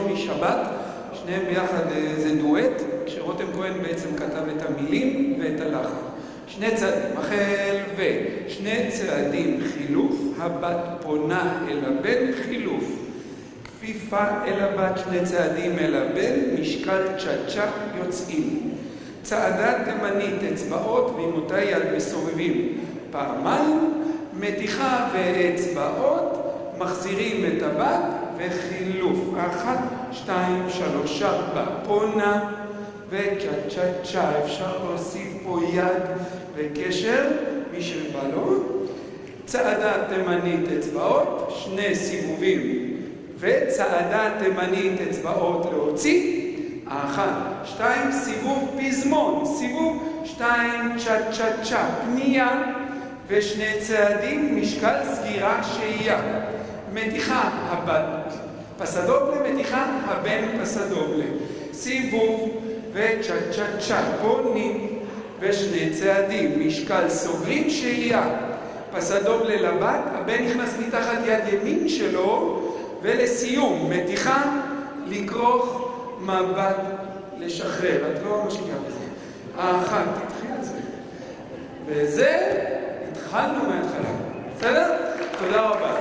משבת, שניהם ביחד זה דואט, כשרותם כהן בעצם כתב את המילים ואת הלחן. שני צעדים, החל ו... שני צעדים חילוף, הבת פונה אל הבן חילוף. כפיפה אל הבת, שני צעדים אל הבן, משקל צ'ה-צ'ה יוצאים. צעדה תימנית, אצבעות ועם אותה יד מסובבים פעמיים, מתיחה ואצבעות, מחזירים את הבת וחילוף. אחת, שתיים, שלוש, ארבע, פונה וצ'ה צ'ה צ'ה. אפשר להוסיף פה יד וקשר, מי שבא לו. צעדה תימנית אצבעות, שני סיבובים וצעדה תימנית אצבעות להוציא. אחת, שתיים, סיבוב פזמון, סיבוב שתיים, צ'ה צ'ה צ'ה, פנייה ושני צעדים, משקל סגירה שהייה. מתיחה הבת, פסדובלה מתיחה הבן פסדובלה. סיבוב וצ'ה צ'ה צ'ה, פונים ושני צעדים, משקל סוגרים שהייה. פסדובלה לבת, הבן נכנס מתחת יד ימין שלו ולסיום, מתיחה, לכרוך מבט, לשחרר. את לא משקיעה בזה. האחת, תתחיל את זה. וזה, התחלנו מההתחלה. בסדר? תודה רבה.